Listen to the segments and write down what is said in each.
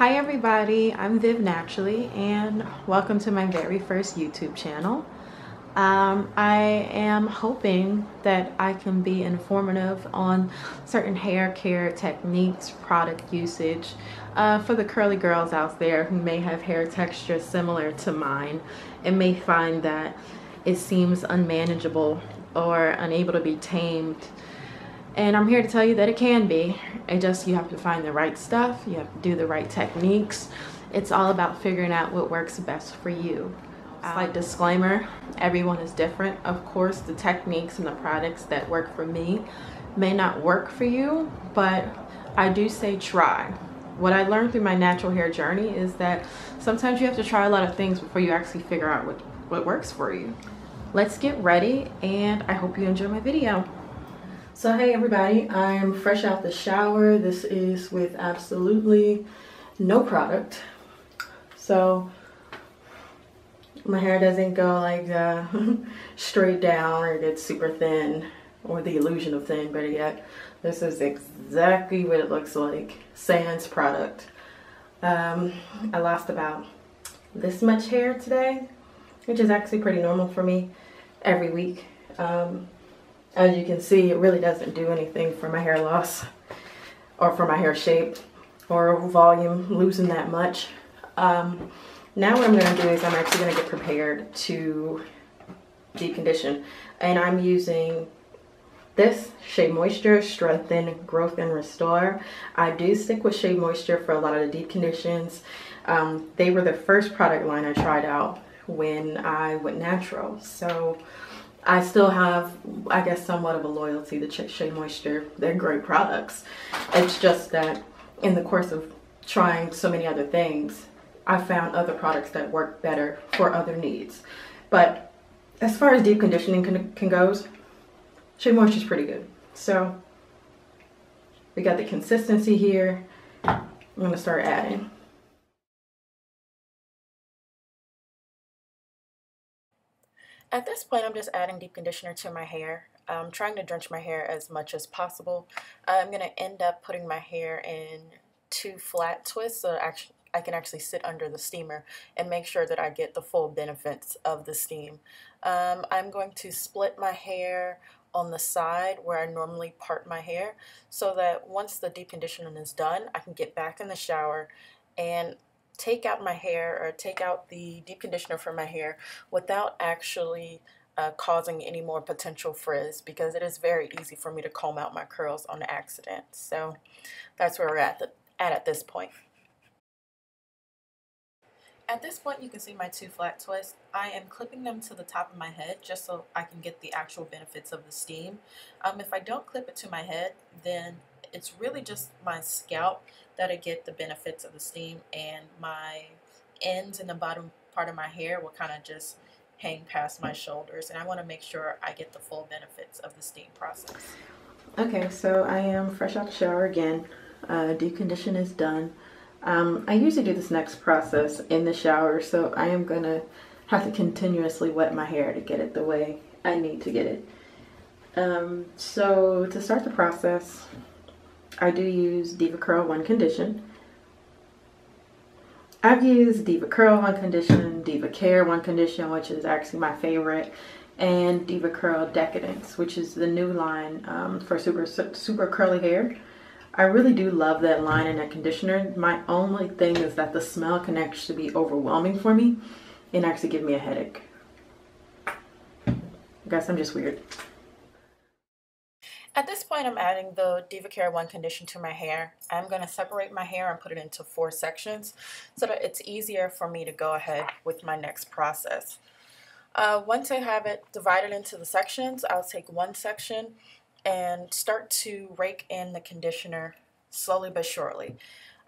Hi everybody, I'm Viv Naturally and welcome to my very first YouTube channel. Um, I am hoping that I can be informative on certain hair care techniques, product usage uh, for the curly girls out there who may have hair texture similar to mine and may find that it seems unmanageable or unable to be tamed and I'm here to tell you that it can be. It just, you have to find the right stuff. You have to do the right techniques. It's all about figuring out what works best for you. Slight um, disclaimer, everyone is different. Of course, the techniques and the products that work for me may not work for you, but I do say try. What I learned through my natural hair journey is that sometimes you have to try a lot of things before you actually figure out what, what works for you. Let's get ready and I hope you enjoy my video. So hey everybody, I'm fresh out the shower. This is with absolutely no product. So my hair doesn't go like uh, straight down or get super thin or the illusion of thin, better yet. This is exactly what it looks like, sans product. Um, I lost about this much hair today, which is actually pretty normal for me every week. Um, as you can see, it really doesn't do anything for my hair loss or for my hair shape or volume, losing that much. Um, now what I'm going to do is I'm actually going to get prepared to deep condition. And I'm using this Shea Moisture Strengthen, Growth, and Restore. I do stick with Shea Moisture for a lot of the deep conditions. Um, they were the first product line I tried out when I went natural. So I still have, I guess, somewhat of a loyalty to Shea Moisture. They're great products. It's just that in the course of trying so many other things, I found other products that work better for other needs. But as far as deep conditioning can, can goes, Shea Moisture is pretty good. So we got the consistency here. I'm to start adding. At this point, I'm just adding deep conditioner to my hair. I'm trying to drench my hair as much as possible. I'm going to end up putting my hair in two flat twists so actually I can actually sit under the steamer and make sure that I get the full benefits of the steam. Um, I'm going to split my hair on the side where I normally part my hair so that once the deep conditioning is done, I can get back in the shower and take out my hair or take out the deep conditioner from my hair without actually uh, causing any more potential frizz because it is very easy for me to comb out my curls on accident. So that's where we're at, the, at at this point. At this point, you can see my two flat twists. I am clipping them to the top of my head just so I can get the actual benefits of the steam. Um, if I don't clip it to my head, then it's really just my scalp that I get the benefits of the steam and my ends and the bottom part of my hair will kind of just hang past my shoulders and I want to make sure I get the full benefits of the steam process. Okay, so I am fresh out the shower again. Uh, condition is done. Um, I usually do this next process in the shower, so I am going to have to continuously wet my hair to get it the way I need to get it. Um, so to start the process, I do use DevaCurl One Condition. I've used DevaCurl One Condition, DevaCare One Condition, which is actually my favorite, and DevaCurl Decadence, which is the new line um, for super super curly hair. I really do love that line and that conditioner. My only thing is that the smell can actually be overwhelming for me and actually give me a headache. I guess I'm just weird. At this point, I'm adding the DevaCare One Condition to my hair. I'm going to separate my hair and put it into four sections so that it's easier for me to go ahead with my next process. Uh, once I have it divided into the sections, I'll take one section and start to rake in the conditioner slowly but surely.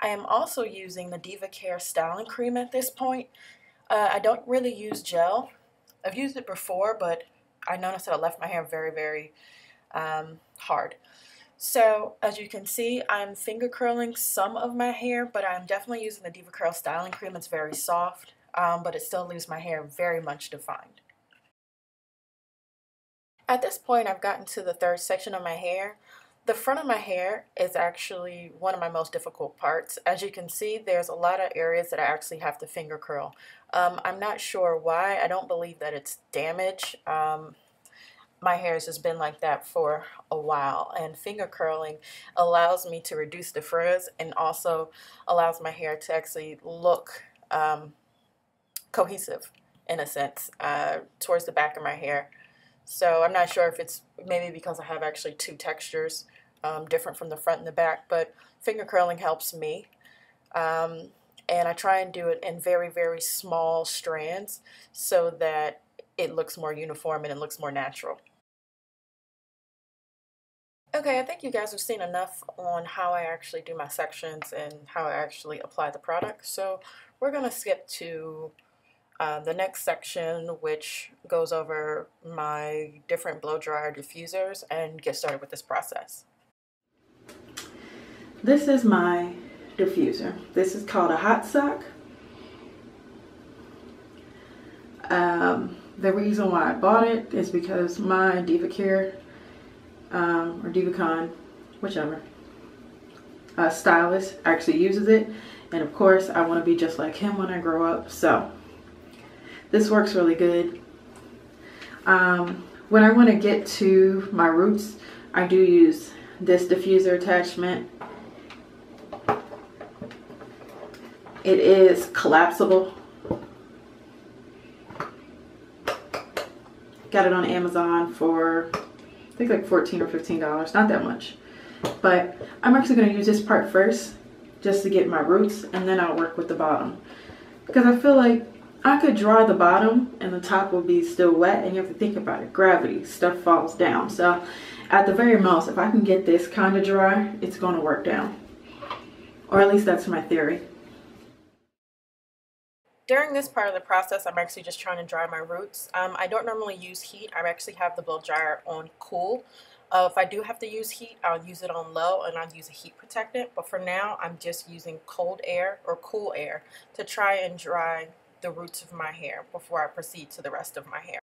I am also using the DevaCare Styling Cream at this point. Uh, I don't really use gel. I've used it before, but I noticed that it left my hair very, very um, hard. So as you can see, I'm finger curling some of my hair, but I'm definitely using the DevaCurl Styling Cream. It's very soft, um, but it still leaves my hair very much defined. At this point, I've gotten to the third section of my hair. The front of my hair is actually one of my most difficult parts. As you can see, there's a lot of areas that I actually have to finger curl. Um, I'm not sure why. I don't believe that it's damage. Um, my hair has just been like that for a while and finger curling allows me to reduce the frizz and also allows my hair to actually look um, cohesive in a sense uh, towards the back of my hair. So I'm not sure if it's maybe because I have actually two textures um, different from the front and the back, but finger curling helps me. Um, and I try and do it in very, very small strands so that it looks more uniform and it looks more natural. Okay, I think you guys have seen enough on how I actually do my sections and how I actually apply the product. So we're going to skip to uh, the next section, which goes over my different blow dryer diffusers and get started with this process. This is my diffuser. This is called a hot sock. Um, the reason why I bought it is because my DevaCare um, or Devachan, whichever, stylist actually uses it. And of course, I want to be just like him when I grow up. So this works really good. Um, when I want to get to my roots, I do use this diffuser attachment. It is collapsible. Got it on Amazon for I think like 14 or $15, not that much. But I'm actually going to use this part first just to get my roots and then I'll work with the bottom. Because I feel like I could dry the bottom and the top will be still wet and you have to think about it. Gravity, stuff falls down. So at the very most, if I can get this kind of dry, it's going to work down. Or at least that's my theory. During this part of the process, I'm actually just trying to dry my roots. Um, I don't normally use heat. I actually have the blow dryer on cool. Uh, if I do have to use heat, I'll use it on low and I'll use a heat protectant. But for now, I'm just using cold air or cool air to try and dry the roots of my hair before I proceed to the rest of my hair.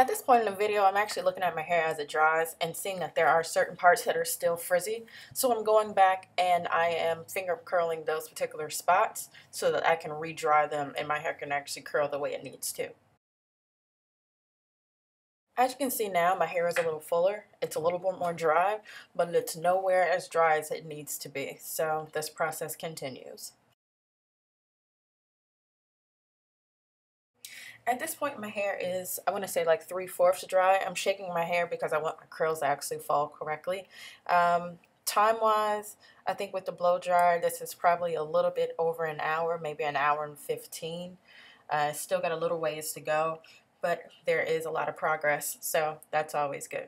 At this point in the video, I'm actually looking at my hair as it dries and seeing that there are certain parts that are still frizzy. So I'm going back and I am finger curling those particular spots so that I can re-dry them and my hair can actually curl the way it needs to. As you can see now, my hair is a little fuller. It's a little bit more dry, but it's nowhere as dry as it needs to be. So this process continues. At this point, my hair is, I want to say like three-fourths dry. I'm shaking my hair because I want my curls to actually fall correctly. Um, Time-wise, I think with the blow dryer, this is probably a little bit over an hour, maybe an hour and 15. Uh, still got a little ways to go, but there is a lot of progress, so that's always good.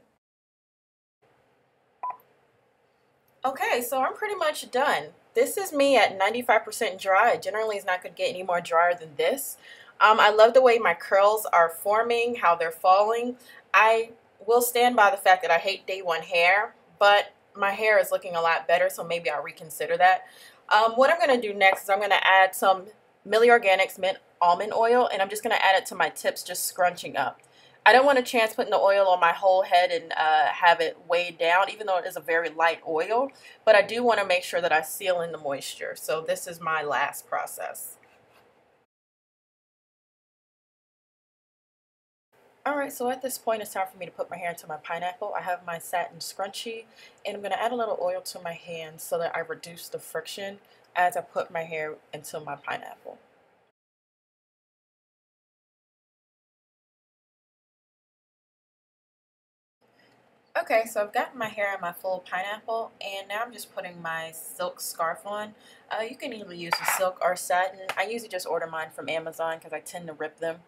Okay, so I'm pretty much done. This is me at 95% dry. Generally, it's not going to get any more drier than this. Um, I love the way my curls are forming, how they're falling. I will stand by the fact that I hate day one hair, but my hair is looking a lot better, so maybe I'll reconsider that. Um, what I'm going to do next is I'm going to add some Mielle Organics Mint Almond Oil, and I'm just going to add it to my tips, just scrunching up. I don't want to chance putting the oil on my whole head and uh, have it weighed down, even though it is a very light oil, but I do want to make sure that I seal in the moisture. So this is my last process. Alright, so at this point it's time for me to put my hair into my pineapple. I have my satin scrunchie and I'm going to add a little oil to my hands so that I reduce the friction as I put my hair into my pineapple. Okay, so I've got my hair in my full pineapple and now I'm just putting my silk scarf on. Uh, you can either use a silk or satin. I usually just order mine from Amazon because I tend to rip them.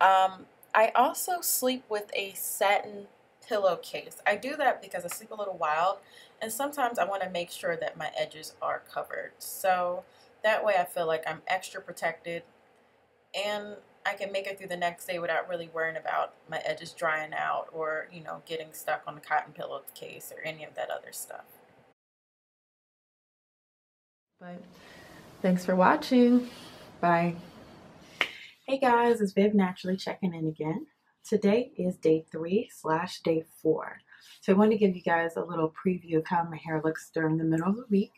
Um, I also sleep with a satin pillowcase. I do that because I sleep a little wild and sometimes I want to make sure that my edges are covered. So that way I feel like I'm extra protected and I can make it through the next day without really worrying about my edges drying out or, you know, getting stuck on the cotton pillowcase or any of that other stuff. But thanks for watching. Bye. Hey guys, it's Viv Naturally checking in again. today is day three slash day four. So I want to give you guys a little preview of how my hair looks during the middle of the week.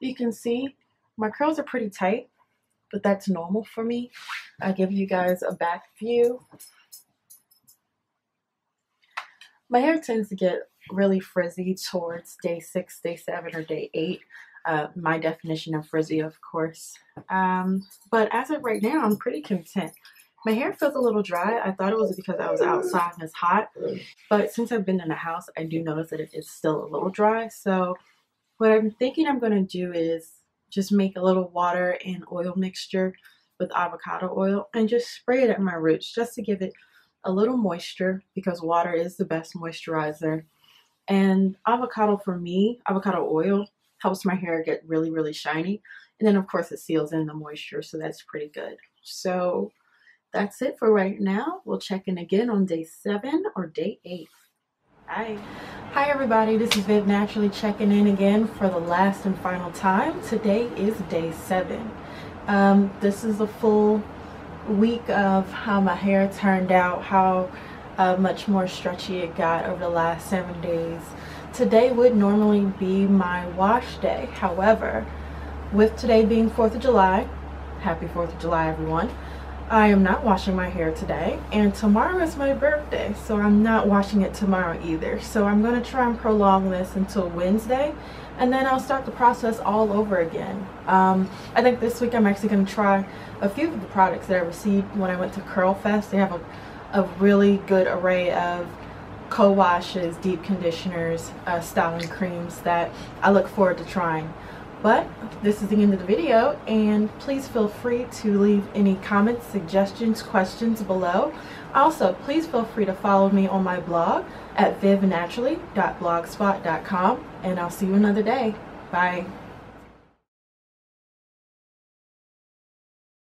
You can see my curls are pretty tight, but that's normal for me. I'll give you guys a back view. My hair tends to get really frizzy towards day six, day seven, or day eight. Uh, my definition of frizzy, of course. Um, but as of right now, I'm pretty content. My hair feels a little dry. I thought it was because I was outside and it's hot. But since I've been in the house, I do notice that it is still a little dry. So what I'm thinking I'm going to do is just make a little water and oil mixture with avocado oil and just spray it at my roots just to give it a little moisture because water is the best moisturizer. And avocado for me, avocado oil helps my hair get really, really shiny. And then of course it seals in the moisture, so that's pretty good. So that's it for right now. We'll check in again on day seven or day eight. Hi. Hi everybody, this is Viv Naturally checking in again for the last and final time. Today is day seven. Um, this is a full week of how my hair turned out, how uh, much more stretchy it got over the last seven days. Today would normally be my wash day. However, with today being 4th of July, happy 4th of July everyone, I am not washing my hair today and tomorrow is my birthday so I'm not washing it tomorrow either. So I'm going to try and prolong this until Wednesday and then I'll start the process all over again. Um, I think this week I'm actually going to try a few of the products that I received when I went to Curl Fest. They have a, a really good array of co-washes deep conditioners uh, styling creams that I look forward to trying but this is the end of the video and please feel free to leave any comments, suggestions, questions below. Also, please feel free to follow me on my blog at vivnaturally.blogspot.com and I'll see you another day. Bye.